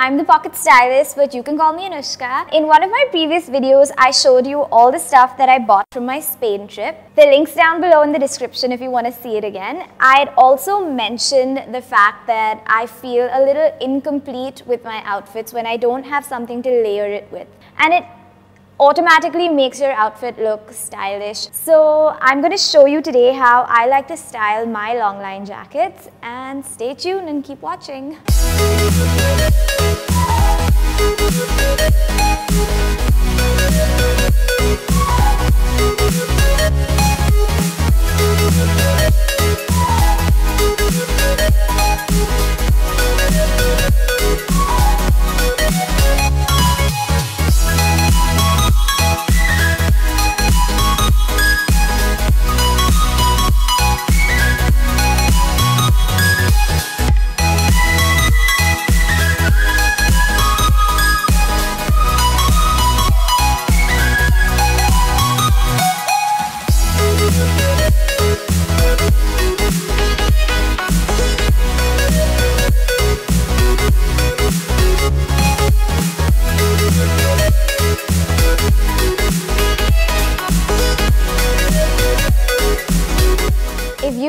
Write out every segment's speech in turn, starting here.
I'm the pocket stylist, but you can call me Anushka. In one of my previous videos, I showed you all the stuff that I bought from my Spain trip. The link's down below in the description if you want to see it again. I'd also mentioned the fact that I feel a little incomplete with my outfits when I don't have something to layer it with. And it automatically makes your outfit look stylish. So I'm going to show you today how I like to style my long line jackets and stay tuned and keep watching.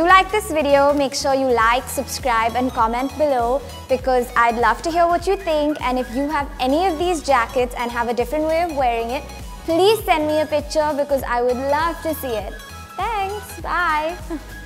You like this video, make sure you like, subscribe and comment below because I'd love to hear what you think and if you have any of these jackets and have a different way of wearing it, please send me a picture because I would love to see it. Thanks, bye.